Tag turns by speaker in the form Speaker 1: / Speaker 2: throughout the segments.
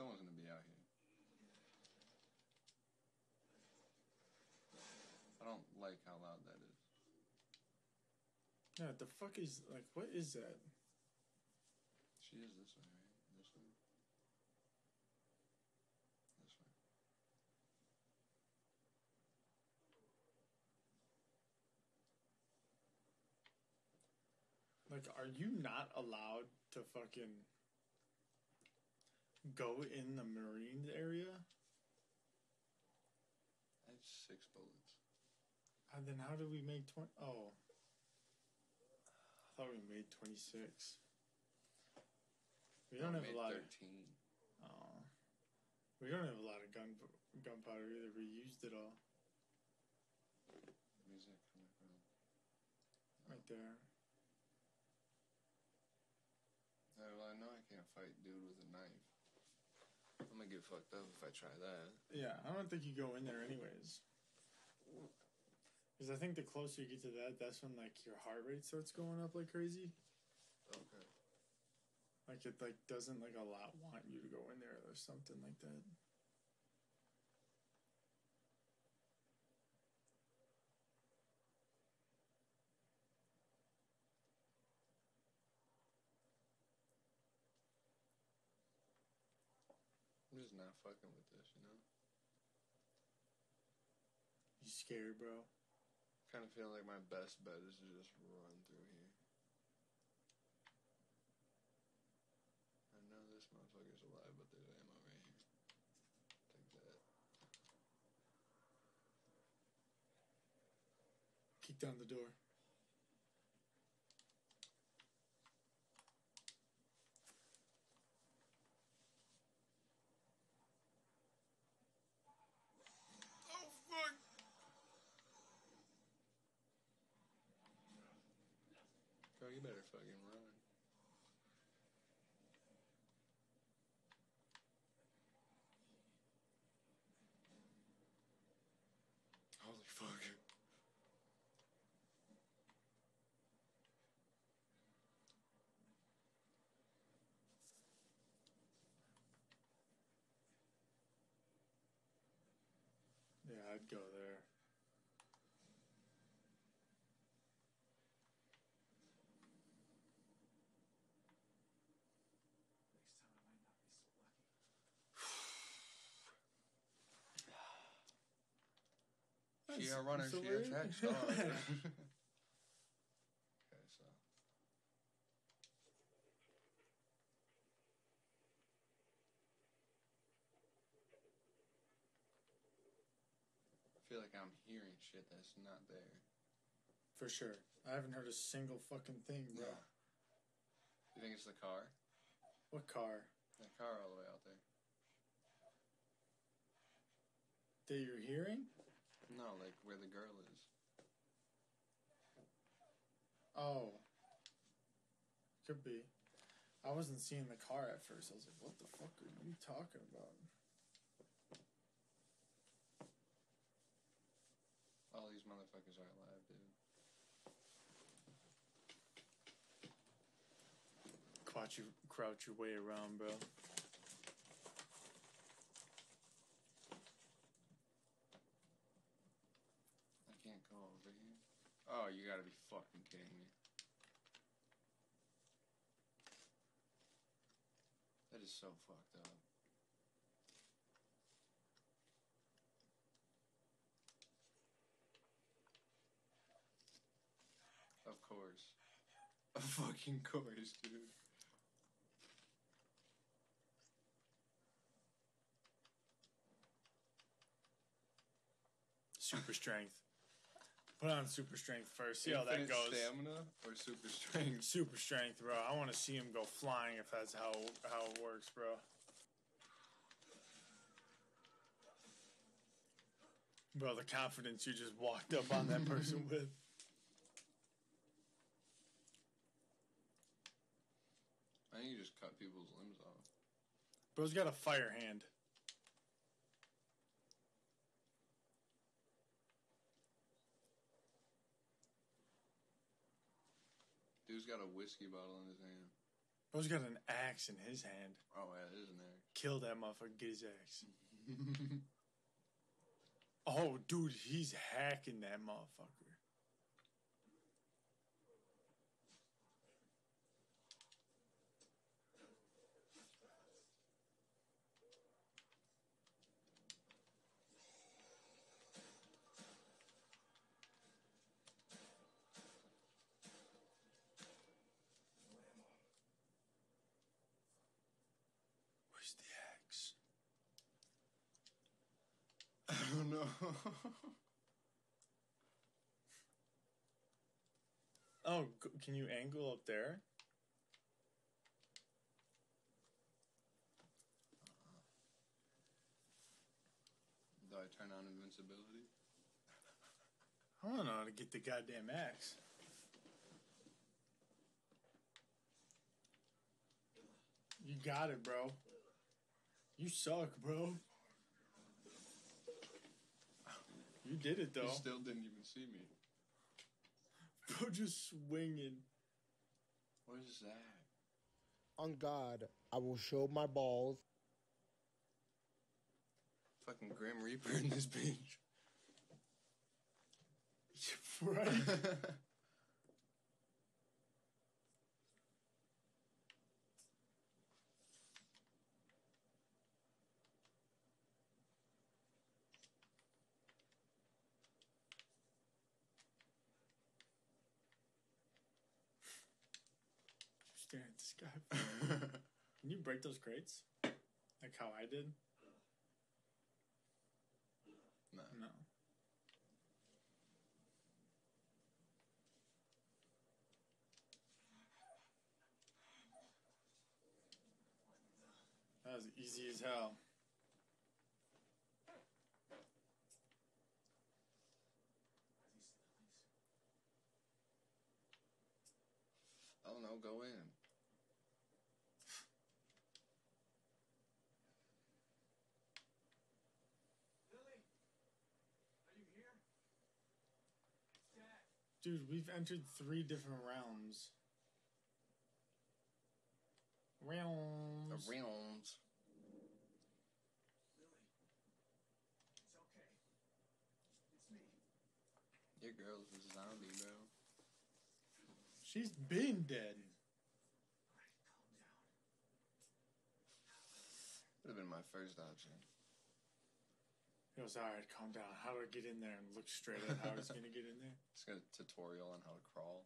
Speaker 1: Someone's gonna be out here. I don't like how loud that is.
Speaker 2: Yeah, the fuck is like what is that?
Speaker 1: She is this way, right? This way. This way.
Speaker 2: Like, are you not allowed to fucking go in the Marines area?
Speaker 1: I had six bullets.
Speaker 2: And then how did we make twenty? Oh, I thought we made twenty six. We don't have a lot. Of,
Speaker 1: Thirteen.
Speaker 2: oh, we don't have a lot of gun gunpowder either. We used it all
Speaker 1: Where's that coming from?
Speaker 2: right there.
Speaker 1: Oh, well, I know I can't fight dude with a knife. I'm gonna get fucked up if I try that.
Speaker 2: Yeah, I don't think you go in there anyways. Because I think the closer you get to that, that's when like your heart rate starts going up like crazy.
Speaker 1: Okay.
Speaker 2: Like it like doesn't like a lot want you to go in there or something like that.
Speaker 1: Just not fucking with this, you know?
Speaker 2: You scared, bro?
Speaker 1: kind of feel like my best bet is to just run through here. I know this motherfucker's alive, but there's ammo right here. Take that.
Speaker 2: Kick down the door.
Speaker 1: You better fucking run. Holy fuck.
Speaker 2: Yeah, I'd go there.
Speaker 3: Next time I might not be so lucky.
Speaker 1: She
Speaker 2: That's-
Speaker 1: a runner, she a track star. okay, so. I feel like I'm hearing shit that's not there.
Speaker 2: For sure. I haven't heard a single fucking thing, bro.
Speaker 1: Yeah. You think it's the car?
Speaker 2: What car?
Speaker 1: That car all the way out there.
Speaker 2: That you're hearing?
Speaker 1: No, like where the girl is.
Speaker 2: Oh. Could be. I wasn't seeing the car at first. I was like, what the fuck are you talking about?
Speaker 1: All these motherfuckers are alive, dude.
Speaker 2: Crouch, you, crouch your way around, bro.
Speaker 1: I can't go over here. Oh, you gotta be fucking kidding me. That is so fucked up. Of course. Of fucking course, dude.
Speaker 2: Super strength. Put on super strength first. See how that goes.
Speaker 1: Stamina or super strength?
Speaker 2: Super strength, bro. I want to see him go flying if that's how how it works, bro. Bro, the confidence you just walked up on that person with.
Speaker 1: I think you just cut people's limbs off.
Speaker 2: Bro's got a fire hand.
Speaker 1: Dude's got a whiskey bottle in his hand.
Speaker 2: Bro's got an axe in his hand.
Speaker 1: Oh, yeah, it is in there.
Speaker 2: kill that motherfucker. Get his axe. Oh, dude, he's hacking that motherfucker. Where's the axe?
Speaker 1: I don't know.
Speaker 2: Oh, can you angle up there?
Speaker 1: Do I turn on invincibility?
Speaker 2: I don't know how to get the goddamn axe. You got it, bro. You suck, bro. You did it
Speaker 1: You
Speaker 2: though.
Speaker 1: still didn't even see me.
Speaker 2: Bro, just swinging.
Speaker 1: What is that?
Speaker 4: On God, I will show my balls.
Speaker 1: Fucking Grim Reaper in this bitch.
Speaker 2: right? Staring at the sky. Can you break those crates? Like how I did?
Speaker 1: no.
Speaker 2: No. That was easy as hell.
Speaker 1: Oh, I don't know. Go in.
Speaker 3: Lily, are you here? Dad,
Speaker 2: Dude, we've entered three different realms.
Speaker 1: The
Speaker 2: Realms.
Speaker 1: realms.
Speaker 3: Lily, it's okay. It's me.
Speaker 1: Your girl's a zombie, bro.
Speaker 2: She's been dead.
Speaker 3: All right, calm down.
Speaker 1: Would have been my first option.
Speaker 2: Goes, alright, calm down. How do I get in there and look straight at how he's gonna get in there?
Speaker 1: It's got a tutorial on how to crawl.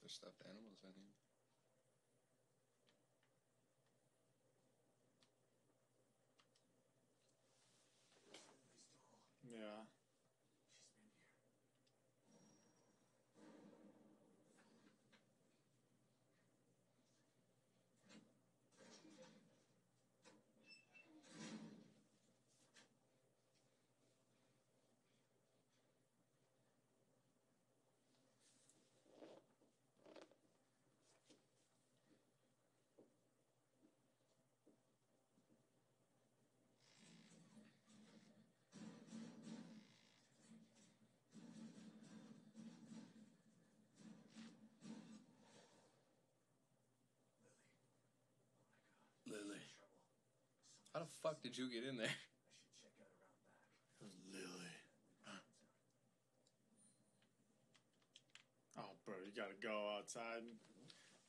Speaker 1: There's stuffed animals in here.
Speaker 2: Yeah.
Speaker 1: How the fuck did you get in there?
Speaker 3: I should check out around back.
Speaker 2: Lily. Oh, bro, you gotta go outside.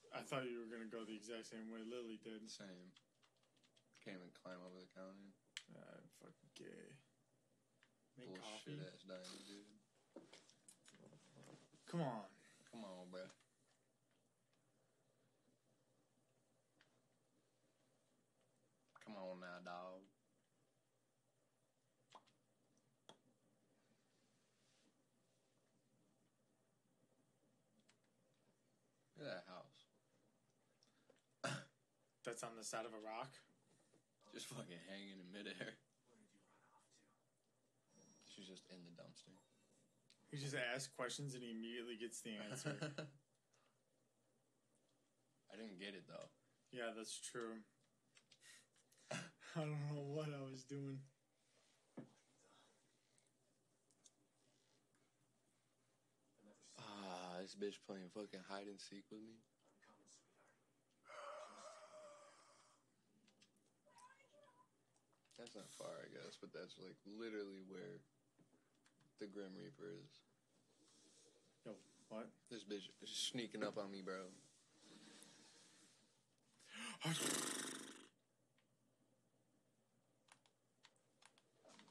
Speaker 2: I thought you were gonna go the exact same way Lily did.
Speaker 1: Same. Can't even climb over the counter.
Speaker 2: Uh, fucking gay. Make
Speaker 1: Bullshit
Speaker 2: coffee.
Speaker 1: ass diamond, dude.
Speaker 2: Come on.
Speaker 1: Come on, bro. Come on now, dog. Look at that house.
Speaker 2: That's on the side of a rock.
Speaker 1: Just fucking hanging in midair.
Speaker 3: Where did you run off to?
Speaker 1: She's just in the dumpster.
Speaker 2: He just asks questions and he immediately gets the answer.
Speaker 1: I didn't get it though.
Speaker 2: yeah, that's true. I don't know what I was doing.
Speaker 3: I've never seen
Speaker 1: Ah, this bitch playing fucking hide and seek with me.
Speaker 3: I'm coming, sweetheart.
Speaker 1: That's not far, I guess, but that's like literally where the Grim Reaper is.
Speaker 2: Yo, what?
Speaker 1: This bitch is sneaking up on me, bro.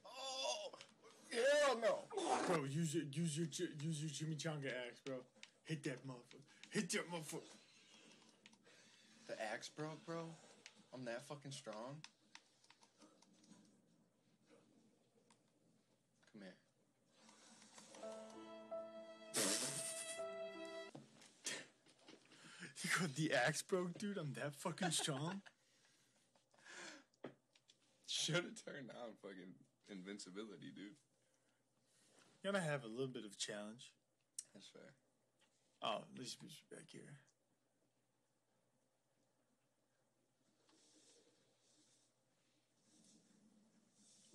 Speaker 1: Oh, hell no!
Speaker 2: Bro, use your use your use your Jimmy chimichanga axe, bro. Hit that motherfucker. Hit that motherfucker.
Speaker 1: The axe broke, bro. I'm that fucking strong. Come here.
Speaker 2: You got the axe broke, dude. I'm that fucking strong.
Speaker 1: Should have turned on fucking invincibility, dude.
Speaker 2: Gotta have a little bit of challenge.
Speaker 1: That's fair.
Speaker 2: Oh, at least it's back here.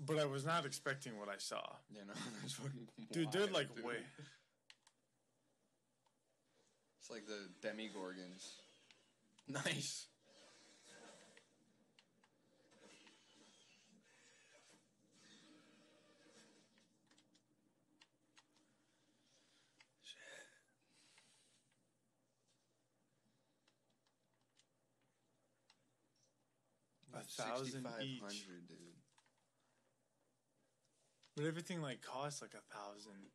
Speaker 2: But I was not expecting what I saw.
Speaker 1: Yeah, no, that's fucking.
Speaker 2: Dude, they're
Speaker 1: wild,
Speaker 2: like
Speaker 1: dude.
Speaker 2: way.
Speaker 1: It's like the demogorgons. Nice.
Speaker 2: A thousand each.
Speaker 1: 6,500, dude.
Speaker 2: But everything like costs like a thousand.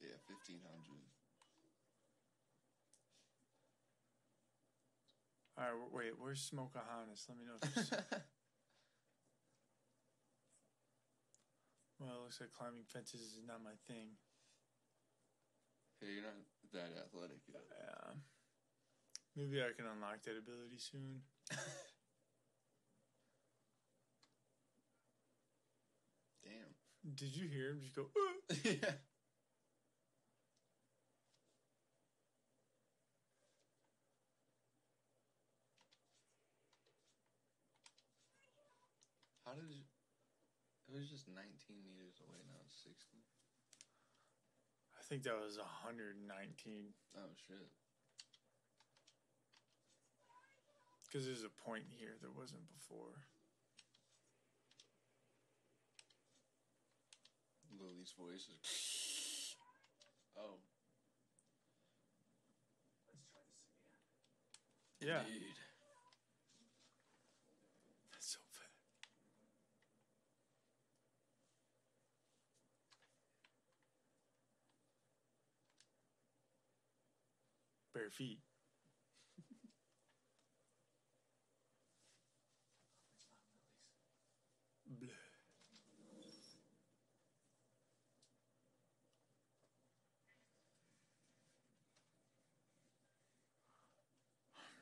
Speaker 1: Yeah, 1,500.
Speaker 2: All right, wait. Where's Smoke Smokeahonis? Let me know. If there's... well, it looks like climbing fences is not my thing.
Speaker 1: hey, you're not that athletic yet.
Speaker 2: Yeah. Maybe I can unlock that ability soon.
Speaker 1: Damn.
Speaker 2: Did you hear him just go? "Uh"?
Speaker 1: yeah. How did you? It was just 19 meters away. Now it's 60.
Speaker 2: I think that was 119
Speaker 1: Oh shit.
Speaker 2: because there's a point here there wasn't before.
Speaker 1: Lily's voice is. Oh.
Speaker 3: Let's try this again.
Speaker 2: Yeah,
Speaker 1: Indeed.
Speaker 2: that's so fat. Bare feet.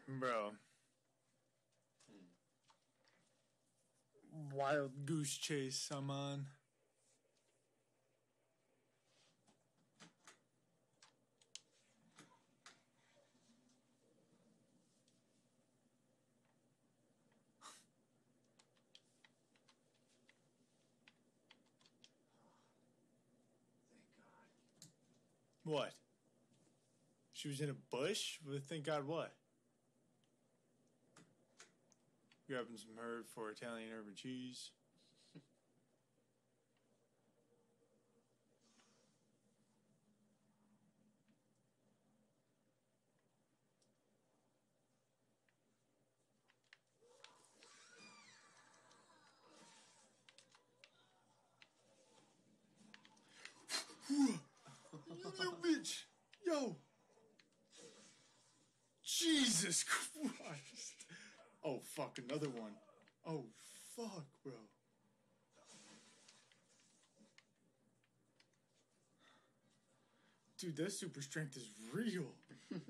Speaker 2: Bro. Wild goose chase I'm on.
Speaker 3: Thank God.
Speaker 2: What? She was in a bush? Well, thank God what? Grabbing some herb for Italian herb and cheese. you little bitch! Yo! Jesus Christ! Oh, fuck, another one. Oh, fuck, bro. Dude, that super strength is real.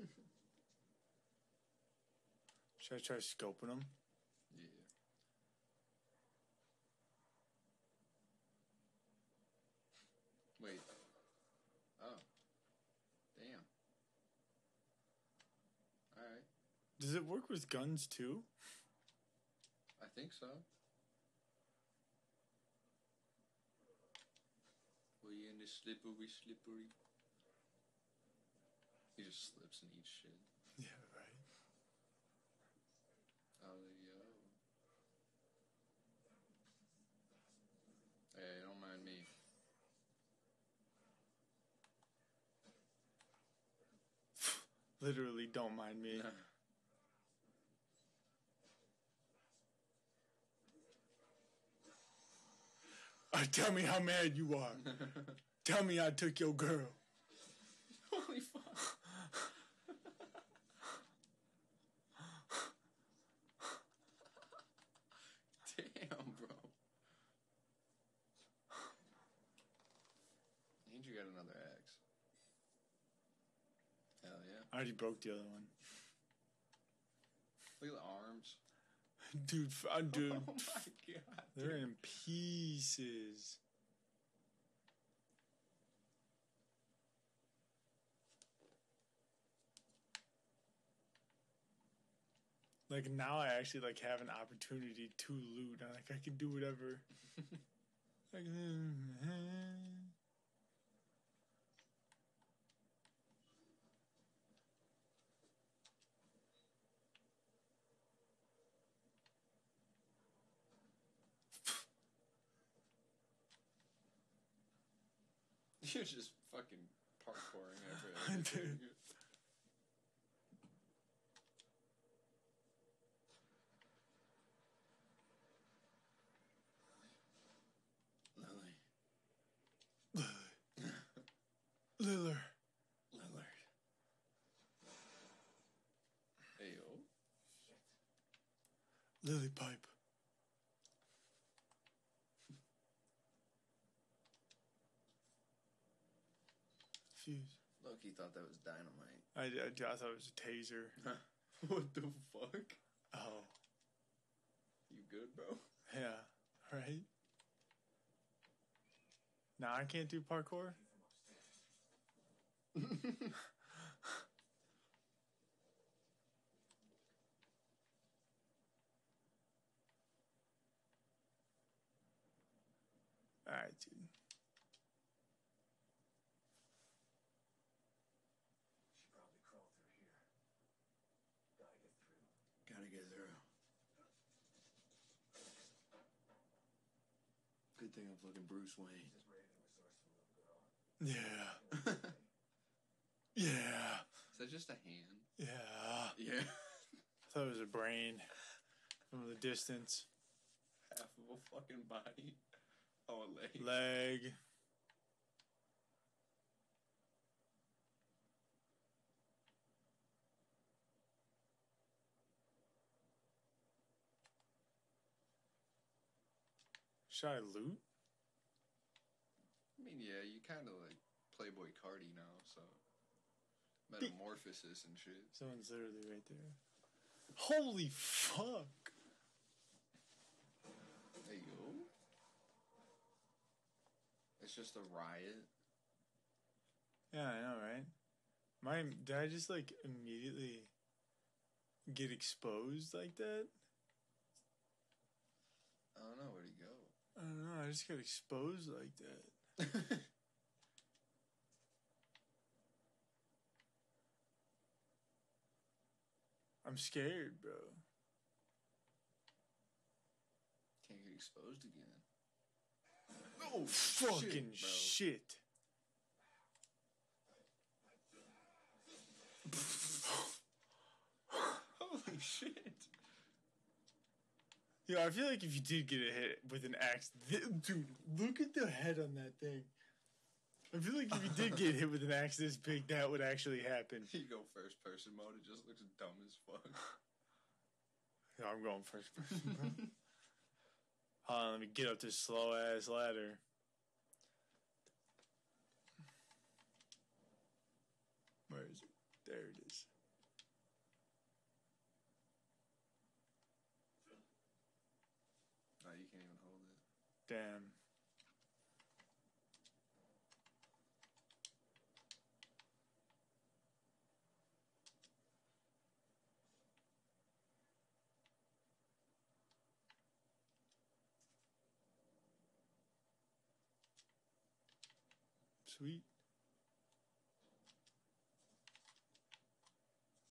Speaker 2: Should I try scoping him?
Speaker 1: Yeah. Wait. Oh. Damn. Alright.
Speaker 2: Does it work with guns too?
Speaker 1: I think so. We in the slippery, slippery. He just slips and eats shit.
Speaker 2: Yeah, right.
Speaker 1: Oh, yo. Hey, don't mind me.
Speaker 2: Literally, don't mind me. Uh, tell me how mad you are. Tell me I took your girl.
Speaker 1: Holy fuck. Damn, bro. Andrew got another axe. Hell yeah.
Speaker 2: I already broke the other one.
Speaker 1: Look at the arms.
Speaker 2: Dude, f- uh, dude,
Speaker 1: Oh my god.
Speaker 2: they're in pieces. Like now, I actually like have an opportunity to loot. I'm like I can do whatever. like,
Speaker 1: You're just fucking parkouring every
Speaker 2: Dude.
Speaker 1: everything. Lily.
Speaker 2: Lillard.
Speaker 1: Lillard. Hey yo.
Speaker 2: Lily pipe. Fuse.
Speaker 1: Loki thought that was dynamite.
Speaker 2: I, I, I thought it was a taser.
Speaker 1: what the fuck?
Speaker 2: Oh,
Speaker 1: You good, bro?
Speaker 2: yeah, right? Now I can't do parkour? Alright, dude.
Speaker 3: She probably crawled through here. Gotta get through.
Speaker 1: Gotta get through. Good thing I'm fucking Bruce Wayne.
Speaker 3: Just ready and resourceful little girl.
Speaker 2: Yeah.
Speaker 1: Is
Speaker 2: Yeah.
Speaker 1: that just a hand?
Speaker 2: Yeah.
Speaker 1: Yeah.
Speaker 2: I thought it was a brain from the distance.
Speaker 1: Half of a fucking body. Oh, a leg.
Speaker 2: Leg. Should I loot?
Speaker 1: I mean, yeah, you kind of like Playboi Carti now, so metamorphosis and shit.
Speaker 2: Someone's literally right there. Holy fuck!
Speaker 1: Hey yo. It's just a riot.
Speaker 2: Yeah, I know, right? My did I just like immediately get exposed like that?
Speaker 1: I don't know where'd he
Speaker 2: I don't know. I just got exposed like that. I'm scared, bro.
Speaker 1: Can't get exposed again.
Speaker 2: Oh fucking
Speaker 1: bro.
Speaker 2: shit!
Speaker 1: Holy shit.
Speaker 2: Yeah, I feel like if you did get a hit with an axe, th- dude, look at the head on that thing. I feel like if you did get hit with an axe this big, that would actually happen.
Speaker 1: You go first person mode, it just looks dumb as fuck.
Speaker 2: Yeah, I'm going first person. Hold on, let me get up this slow ass ladder. Where is it? There it is.
Speaker 1: No, you can't even hold it.
Speaker 2: Damn. Sweet.